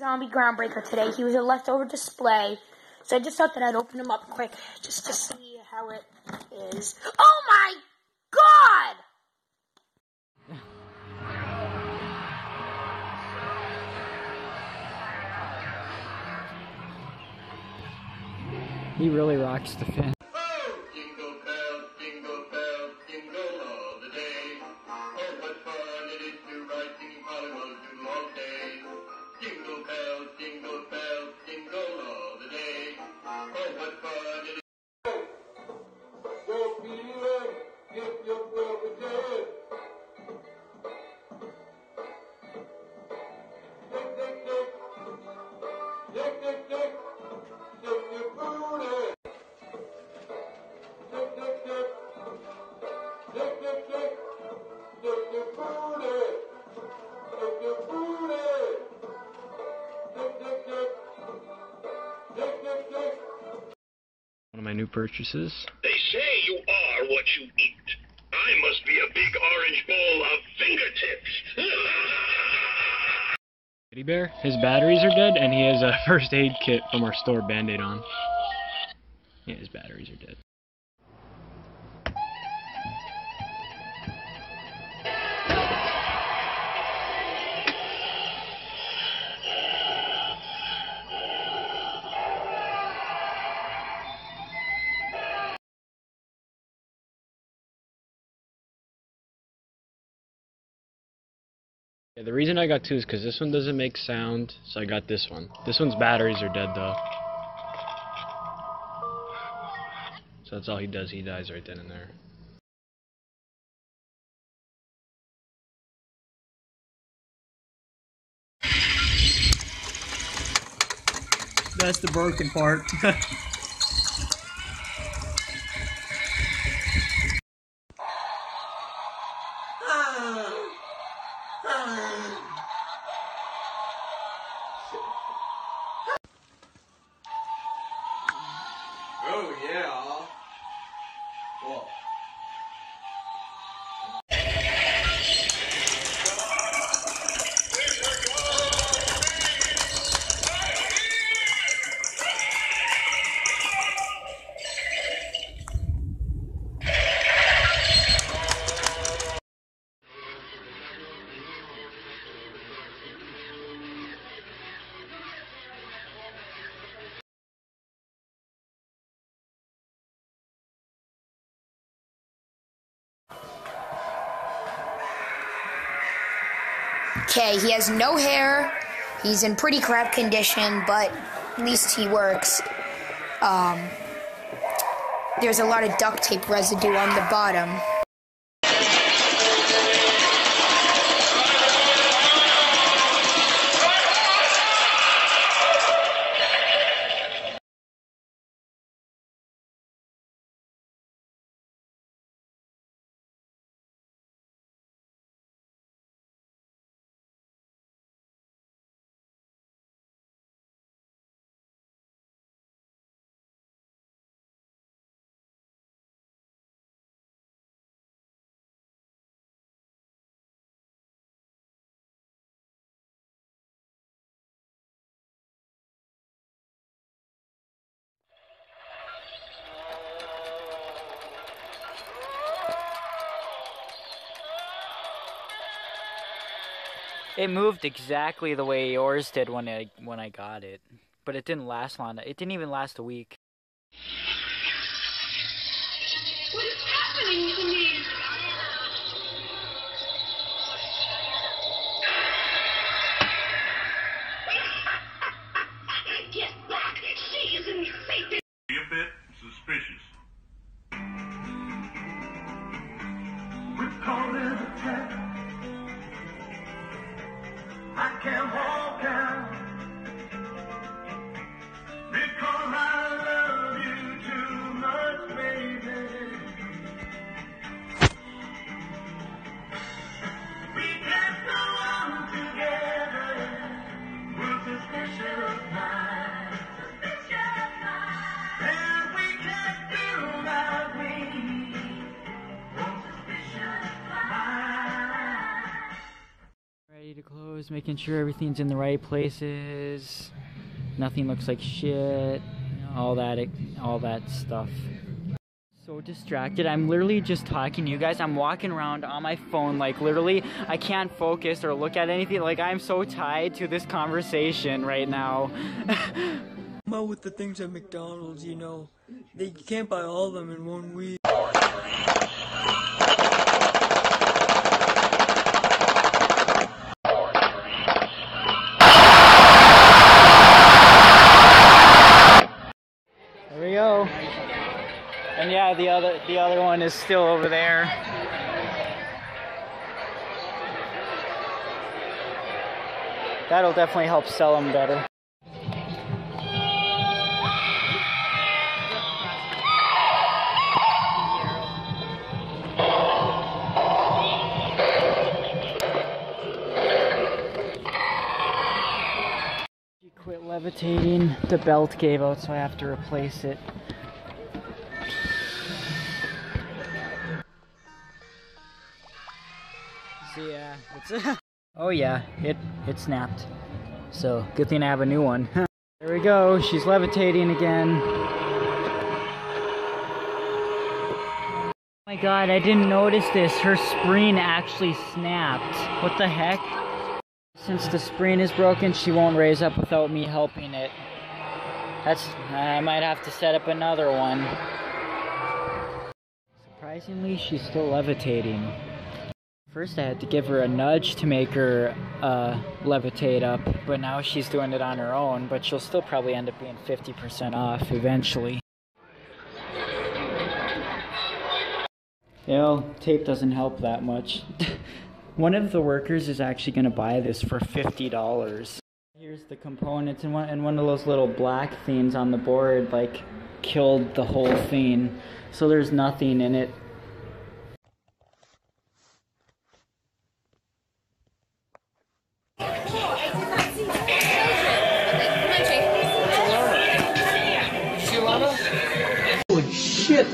Zombie Groundbreaker today. He was a leftover display. So I just thought that I'd open him up quick just to see how it is. Oh my god! He really rocks the fin. My new purchases. They say you are what you eat. I must be a big orange bowl of fingertips. Teddy bear. His batteries are dead, and he has a first aid kit from our store Band-Aid on. Yeah, his batteries are dead. Reason I got two is because this one doesn't make sound, so I got this one. This one's batteries are dead though. So that's all he does, he dies right then and there. That's the broken part. Okay, he has no hair. He's in pretty crap condition, but at least he works. Um, there's a lot of duct tape residue on the bottom. It moved exactly the way yours did when I when I got it, but it didn't last long. It didn't even last a week. What is happening to me? Making sure everything's in the right places. Nothing looks like shit. All that, all that stuff. So distracted. I'm literally just talking to you guys. I'm walking around on my phone, like literally, I can't focus or look at anything. Like I'm so tied to this conversation right now. I'm out with the things at McDonald's, you know. They can't buy all of them in one week. There we go. And yeah, the other the other one is still over there. That'll definitely help sell them better. Quit levitating. The belt gave out, so I have to replace it. oh yeah, it it snapped. So good thing I have a new one. there we go. She's levitating again. Oh my god, I didn't notice this. Her spring actually snapped. What the heck? Since the spring is broken, she won't raise up without me helping it. That's I might have to set up another one. Surprisingly, she's still levitating. First, I had to give her a nudge to make her uh, levitate up, but now she's doing it on her own. But she'll still probably end up being 50% off eventually. You know, tape doesn't help that much. one of the workers is actually going to buy this for $50. Here's the components, and one, and one of those little black things on the board, like, killed the whole thing. So there's nothing in it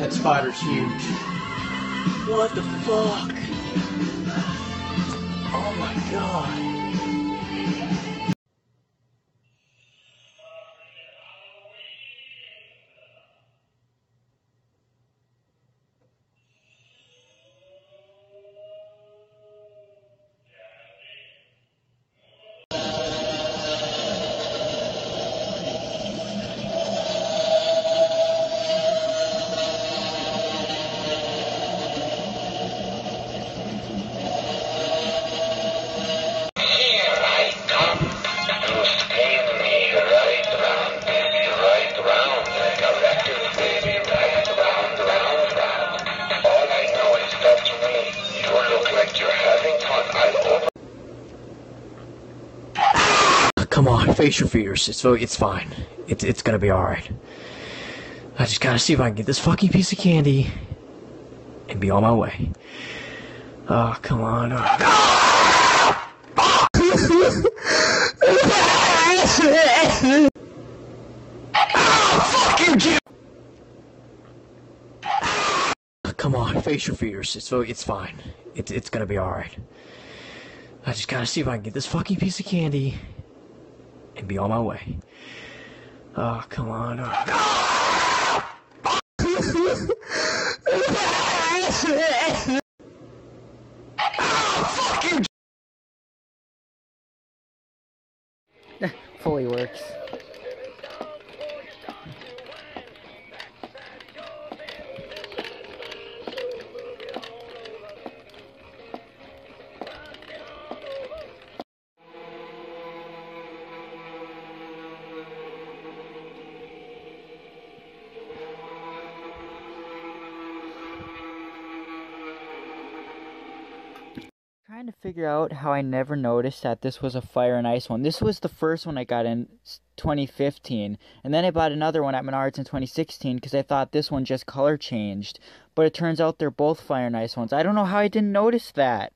that spider's huge. What the fuck? Oh my god. Face your fears. It's it's fine. It's it's gonna be all right. I just gotta see if I can get this fucking piece of candy and be on my way. Oh, come on. Oh. Come on, face your fears. It's it's fine. It's it's gonna be all right. I just gotta see if I can get this fucking piece of candy and be on my way. Oh, come on. Oh. fully works. Figure out how I never noticed that this was a fire and ice one. This was the first one I got in 2015, and then I bought another one at Menards in 2016 because I thought this one just color changed. But it turns out they're both fire and ice ones. I don't know how I didn't notice that.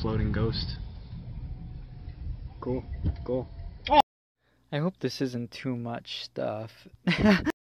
Floating ghost. Cool, cool. I hope this isn't too much stuff.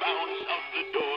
bounce out the door.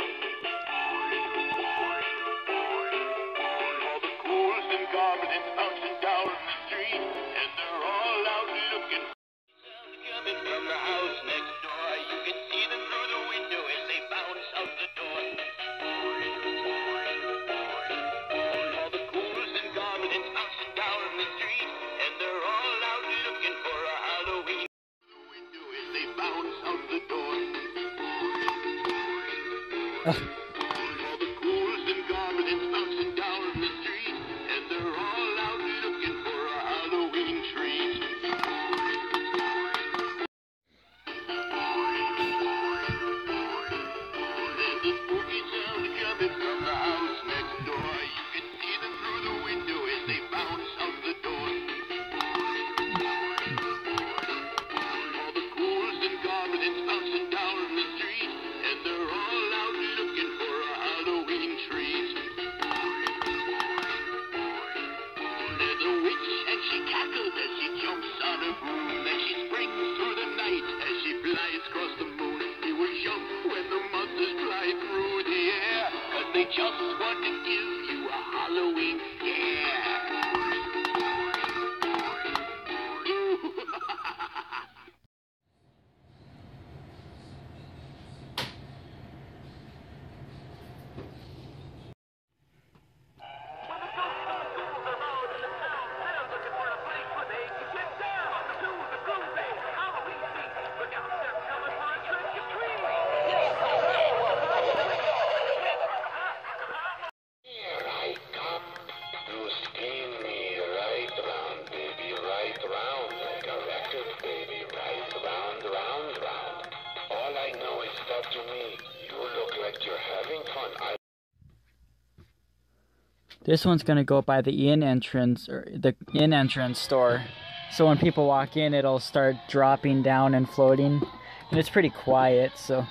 This one's gonna go by the inn entrance or the inn entrance store. So when people walk in, it'll start dropping down and floating, and it's pretty quiet. So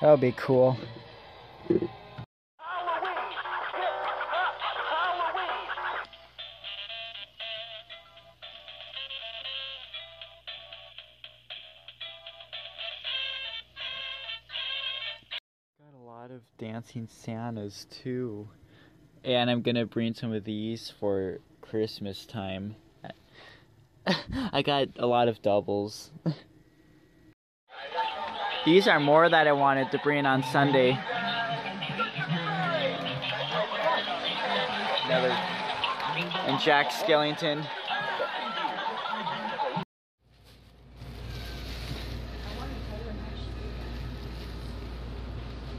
that'll be cool. Dancing Santas too. And I'm gonna bring some of these for Christmas time. I got a lot of doubles. these are more that I wanted to bring on Sunday. Another. And Jack Skellington.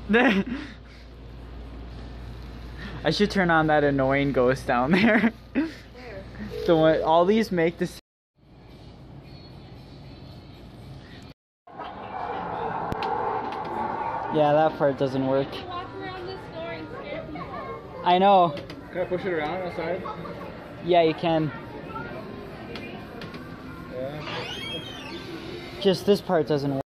I should turn on that annoying ghost down there. the one, all these make the. Yeah, that part doesn't work. I know. Can I push it around outside? Yeah, you can. Yeah. Just this part doesn't work.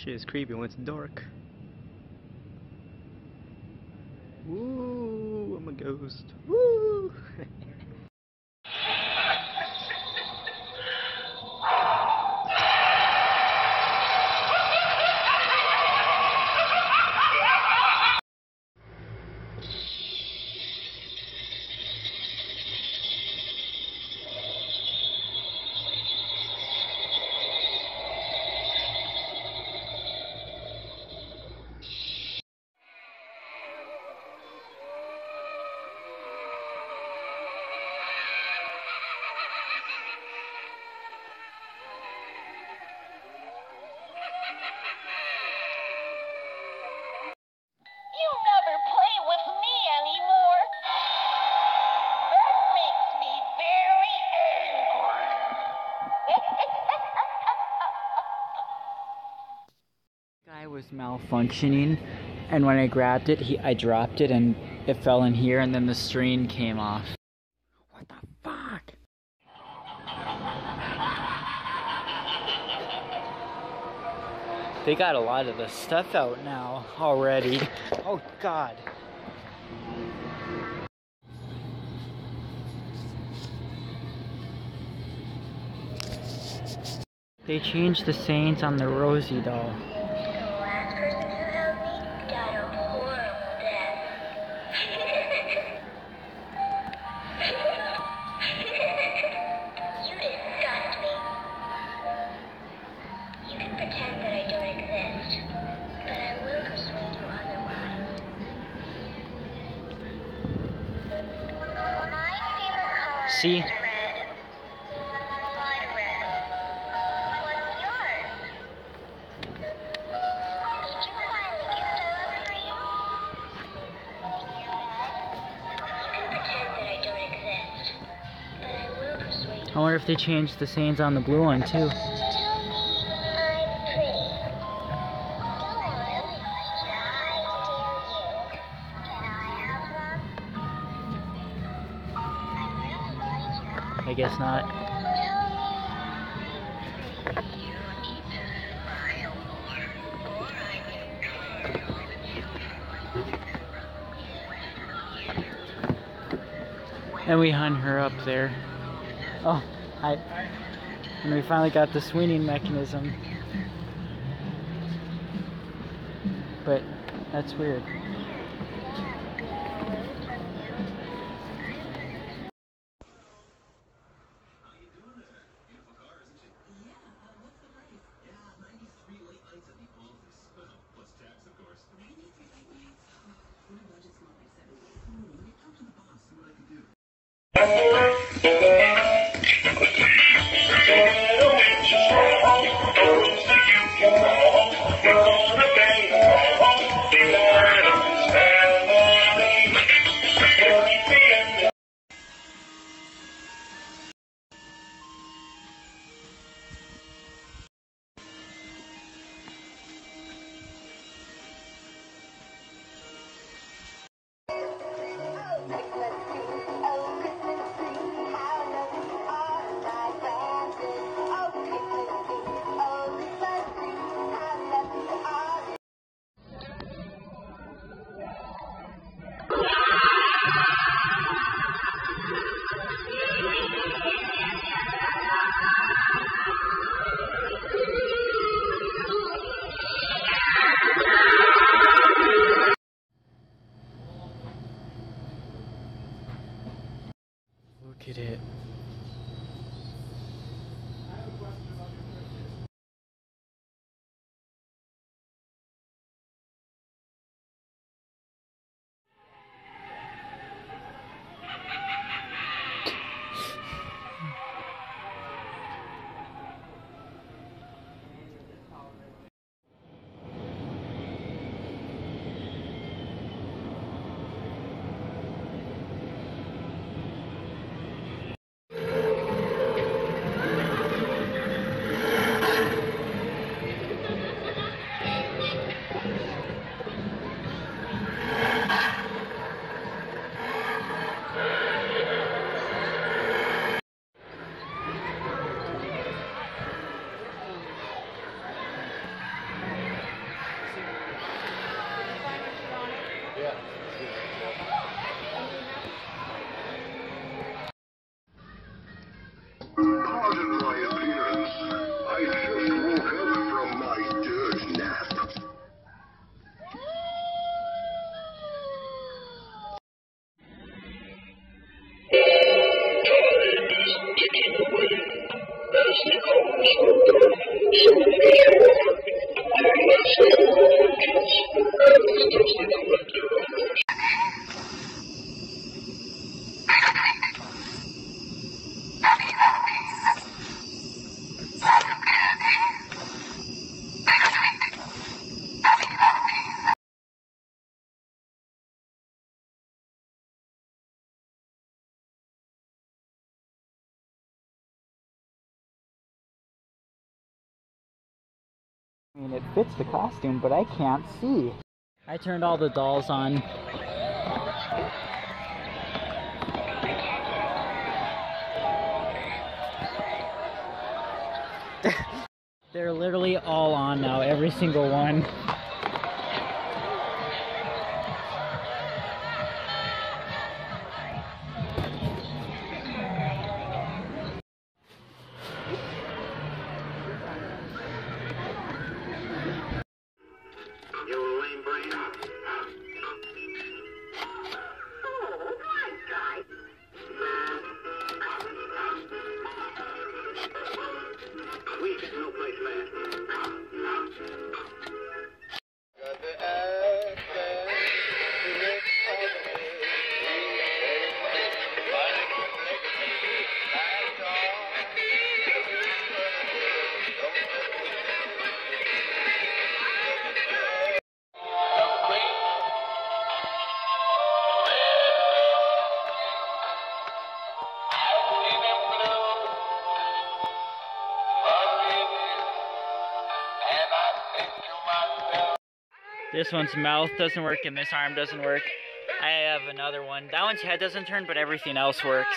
Shit is creepy when it's dark. Woo, I'm a ghost. Woo! malfunctioning and when I grabbed it he I dropped it and it fell in here and then the screen came off. What the fuck? They got a lot of the stuff out now already. Oh god. They changed the sayings on the Rosie doll. I wonder if they changed the sayings on the blue one too. I guess not. And we hung her up there. Oh, I. And we finally got the swinging mechanism. But that's weird. Oh, fits the costume, but I can't see. I turned all the dolls on. They're literally all on now, every single one. This one's mouth doesn't work and this arm doesn't work. I have another one. That one's head doesn't turn, but everything else works.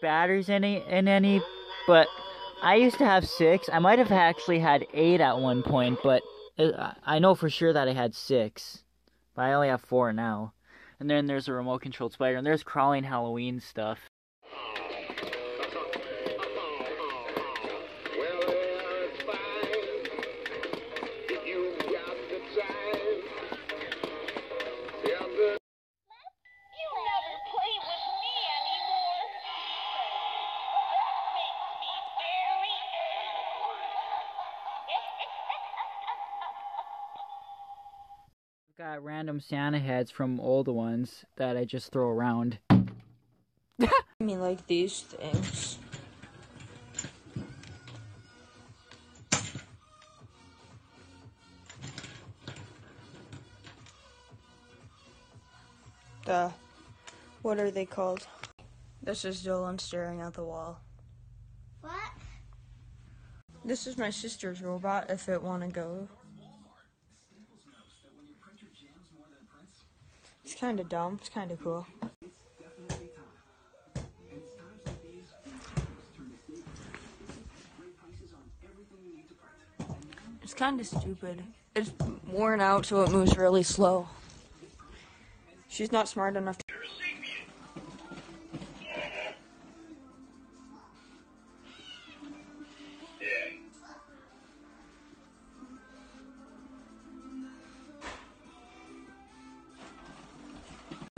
Batteries in any, in any, but I used to have six. I might have actually had eight at one point, but I know for sure that I had six. But I only have four now. And then there's a remote controlled spider, and there's crawling Halloween stuff. I've random Santa heads from old ones that I just throw around. I mean, like these things. The, what are they called? This is Dylan staring at the wall. What? This is my sister's robot if it want to go. Kind of dumb. It's kind of cool. It's kind of stupid. It's worn out, so it moves really slow. She's not smart enough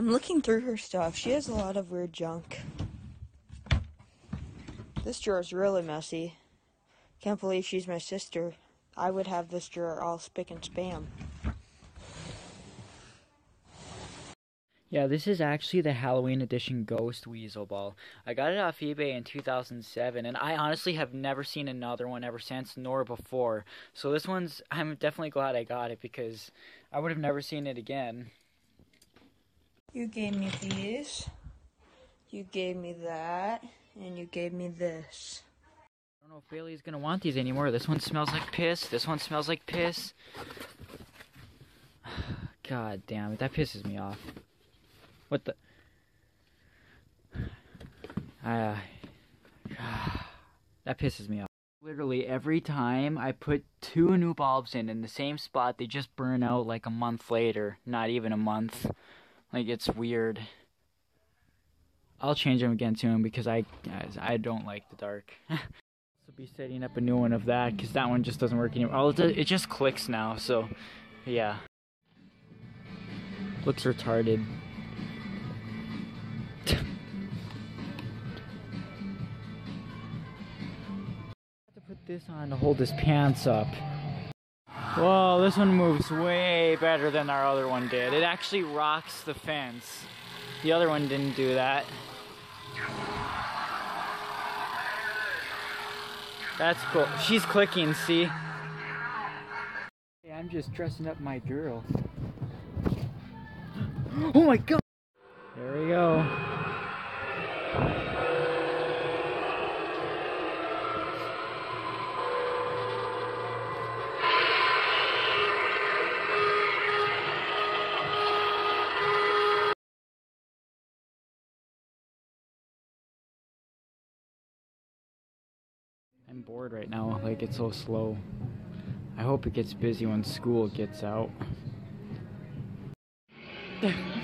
I'm looking through her stuff. She has a lot of weird junk. This drawer is really messy. Can't believe she's my sister. I would have this drawer all spick and spam. Yeah, this is actually the Halloween edition Ghost Weazel Ball. I got it off eBay in 2007, and I honestly have never seen another one ever since, nor before. So this one's, I'm definitely glad I got it because I would have never seen it again. You gave me these. You gave me that. And you gave me this. I don't know if Bailey's gonna want these anymore. This one smells like piss. This one smells like piss. God damn it, that pisses me off. What the? Uh, that pisses me off. Literally every time I put two new bulbs in in the same spot, they just burn out like a month later. Not even a month. Like it's weird. I'll change them again soon because I I don't like the dark. so be setting up a new one of that because that one just doesn't work anymore. Oh, it, just clicks now. So, yeah. Looks retarded. put this on to hold his pants up. Whoa, this one moves way better than our other one did. It actually rocks the fence. The other one didn't do that. That's cool. She's clicking, see? Hey, I'm just dressing up my girl. Oh my god! There we go. I'm right now, like it's so slow. I hope it gets busy when school gets out.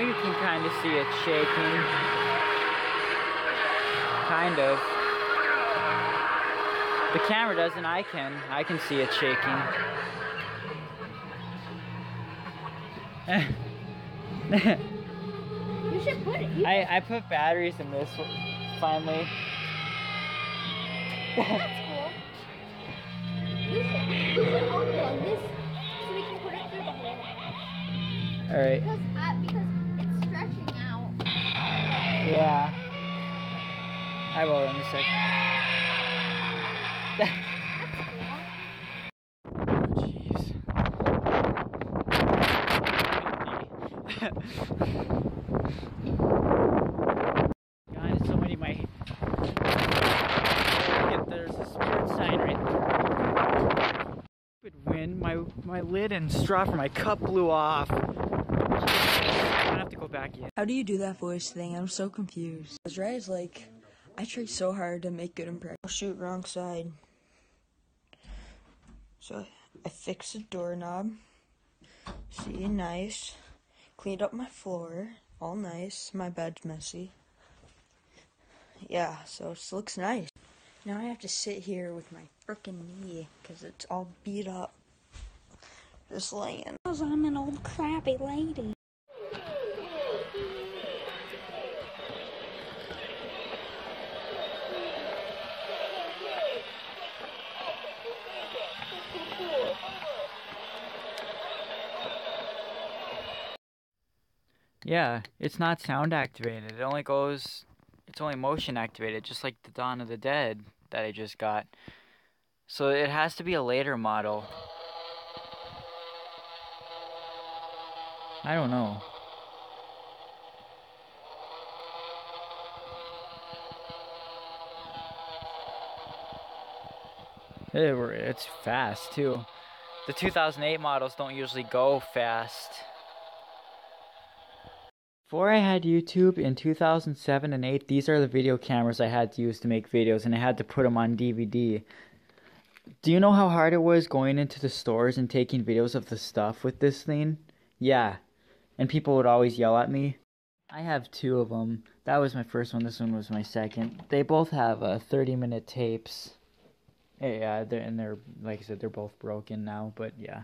you can kind of see it shaking. Kind of. The camera doesn't, I can. I can see it shaking. You should put it. I, I put batteries in this finally. That's cool. You should, you should unplug this so we can put it through the hole. Alright. I will in a sec. God, it's so many my. Look, There's a spirit sign right there. Stupid wind. My my lid and straw for my cup blew off. I'm gonna have to go back in. How do you do that voice thing? I'm so confused. Cause Ray's like, I tried so hard to make good impressions. Oh, shoot, wrong side. So I fixed the doorknob. See, nice. Cleaned up my floor. All nice. My bed's messy. Yeah, so it looks nice. Now I have to sit here with my frickin' knee because it's all beat up. Just laying. Because I'm an old crappy lady. Yeah, it's not sound activated. It only goes, it's only motion activated, just like the Dawn of the Dead that I just got. So it has to be a later model. I don't know. It, it's fast too. The 2008 models don't usually go fast. Before I had YouTube in 2007 and 8, these are the video cameras I had to use to make videos, and I had to put them on DVD. Do you know how hard it was going into the stores and taking videos of the stuff with this thing? Yeah. And people would always yell at me. I have two of them. That was my first one. This one was my second. They both have uh, 30 minute tapes. Yeah, they're, and they're like I said, they're both broken now. But yeah.